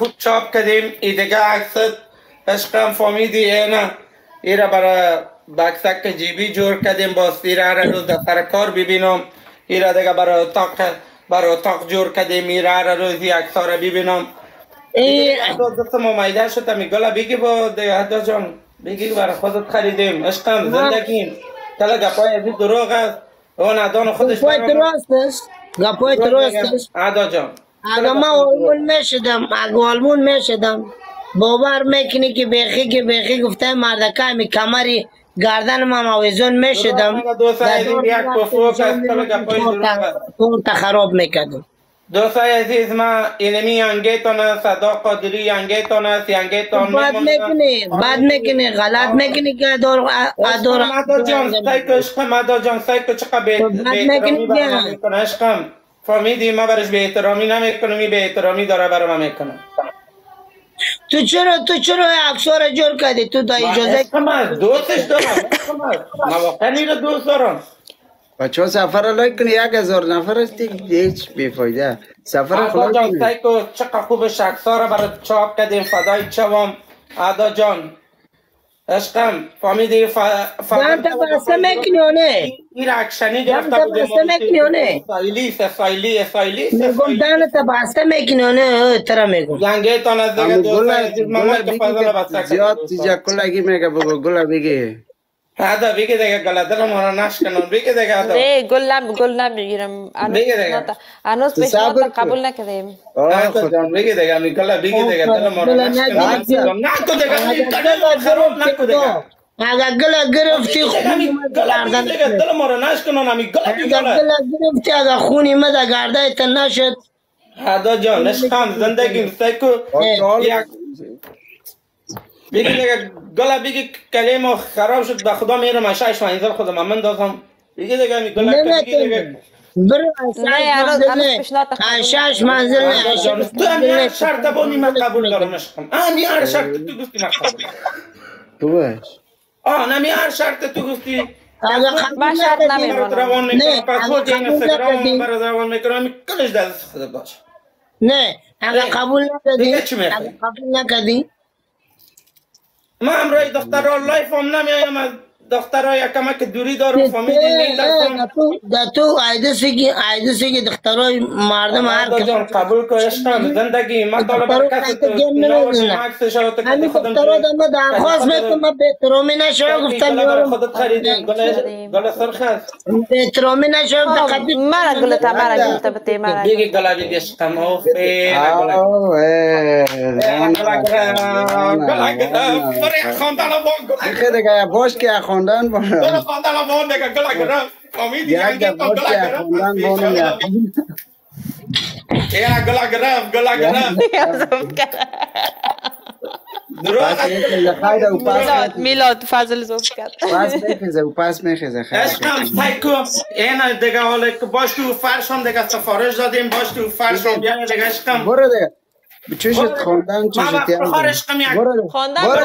خود چاپ کردیم. ای دیگه عکس عشقم فامیدی اینا ایره برای بکسک جیبی جور کردیم. باز ایره هر روز در سر کار ببینم. ایره دیگه برای اتاق برای اتاق جور کردیم. ایره هر روز یک ساره ببینم. ای دست ما میده شد می گلا بگی با دیگه جان. بگی برای خودت خریدیم. عشقم زندگیم. کلا گپای ازی دروغ است. اون ادان خودش گپای درستش گپای درستش ادا جان. اگه ما آلمون می‌شدم اگه آلمون می‌شدم باور می‌کنی که بیخی که بیخی گفته مردکه می کمری گردن ما مویزون می‌شدم تا خراب می‌کردم دوستای عزیز ما اینمی ینگیتون است صدا قادری ینگیتون است ینگیتون بد می‌کنی بد می‌کنی غلط می‌کنی که ادار ادار مدا جان سایکو عشقم مدا جان سایکو چقدر که. من می‌کنه عشقم فهمیدی ما برش به احترامی نمی‌کنم این به احترامی داره برای من می‌کنه تو چرا تو چرا عکسا را جور کردی تو دا اجازه هست دوستش دارم. من واقعا رو دوست دارم بچه ها سفر را لایک کنی یک هزار نفر دیگه هیچ بیفایده سفر را ادا خلاص جان کنی سایکو چقدر خوب شخصا رو برای چاپ کردیم فدای چوام ادا جان عشقم فهمیدی ف... جان تا بسته می‌کنی و نه این اکشنی گرفته جان بودیم بسته می‌کنی و نه اسرائیلی اسرائیلی اسرائیلی میگم دان تا بسته می‌کنی و نه ترا میگم. ینگه تان از دیگه اما دوست گل عزیز گل مامان که فضل بسته زیاد چیزا میگه بگو گل بگی. هذا بيجي ده گلادر ما رو نشکنن بيجي ده هذا نه گل نم گل نمی‌گیرم بگه دیگه. هنوز هنوز تو پیشنهاد صبر کن. قبول نکردیم آه هذا خود جان بيجي ده می گلا بيجي ده دل ما رو گلا نشکنن نگیری. نکو ده گلا خراب نکو ده اگه گل گرفتی خونی مد گلا گردن بيجي ده دل ما رو نشکنن می گلا اگه بيگلا گل گرفتی اگه خونی مد گرده تا نشد هذا جان عشقم زندگی سایکو بيجي ده گلا بيجي کلمه خراب شد به خدا میرم اشایش منزل خودم من بيجي ده می گلا نه نه برو نه، هنوز- منزل نه نه تو هم نه شرط بونی من قبول دارم عشقم هم هر شرط تو گفتی من قبول تو باش آه نمی هر شرط تو گفتی. من شرط روان نه می‌کنم پس خود این برات روان می‌کنم کلش دست خود باش. نه اگه نه. قبول نکردی دیگه؟ اگه قبول نکردی ما امروی دخترها لایف هم نمیایم از دخترها یکم که دوری دارم فامیلی نیدرسم دا تو عیده سگی عیده سگی دخترای مردم هر آقا جان که قبول که عشقم زندگی ما طالب دخترها برکت گم نمی‌دونن. عکسش رو تو همین خودم دخترها دا ما درخواست می‌کنم ما به احترامی گفتم یارم خودت خریدیم گل سرخ است به احترامی نشو تقدیم مرا گل تا مرا گل تا بته مرا دیگه گل بیگه عشقم گل. دیگه باش که خواندن ده باش خیلی و پس میلاد فضل زوف کرد. پس میخیزه و پس میخیزه خیلی عشقم سایکو این دیگه حالا که باش تو فرش هم دیگه سفارش دادیم باش تو فرش هم بیان دیگه عشقم. برو دیگه. چشت خواندن چشت برو. دیگه. خواندن